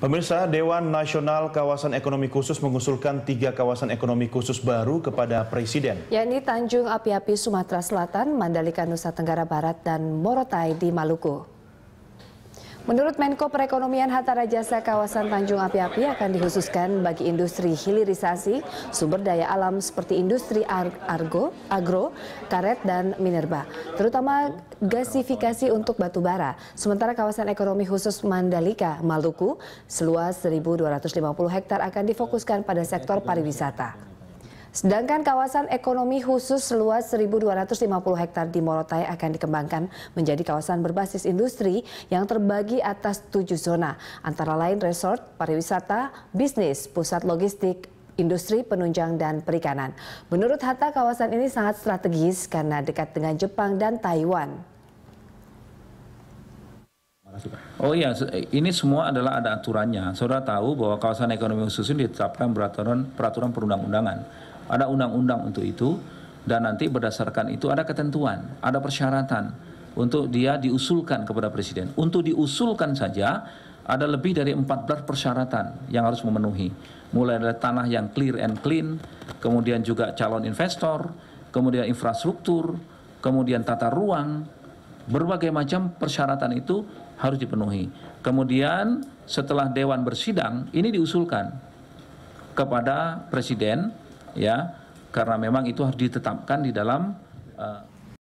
Pemirsa, Dewan Nasional Kawasan Ekonomi Khusus mengusulkan tiga kawasan ekonomi khusus baru kepada Presiden. yakni Tanjung Api-Api Sumatera Selatan, Mandalika Nusa Tenggara Barat, dan Morotai di Maluku. Menurut Menko Perekonomian Hatta Rajasa, kawasan Tanjung Api-Api akan dikhususkan bagi industri hilirisasi, sumber daya alam seperti industri argo, agro, karet, dan minerba, terutama gasifikasi untuk batu bara. Sementara kawasan ekonomi khusus Mandalika, Maluku, seluas 1.250 hektar akan difokuskan pada sektor pariwisata. Sedangkan kawasan ekonomi khusus seluas 1.250 hektar di Morotai akan dikembangkan menjadi kawasan berbasis industri yang terbagi atas tujuh zona, antara lain resort, pariwisata, bisnis, pusat logistik, industri penunjang dan perikanan. Menurut Hatta, kawasan ini sangat strategis karena dekat dengan Jepang dan Taiwan. Oh iya, ini semua adalah ada aturannya. Saudara tahu bahwa kawasan ekonomi khusus ini ditetapkan peraturan peraturan perundang-undangan ada undang-undang untuk itu dan nanti berdasarkan itu ada ketentuan, ada persyaratan untuk dia diusulkan kepada presiden. Untuk diusulkan saja ada lebih dari 14 persyaratan yang harus memenuhi. Mulai dari tanah yang clear and clean, kemudian juga calon investor, kemudian infrastruktur, kemudian tata ruang, berbagai macam persyaratan itu harus dipenuhi. Kemudian setelah dewan bersidang, ini diusulkan kepada presiden ya karena memang itu harus ditetapkan di dalam uh,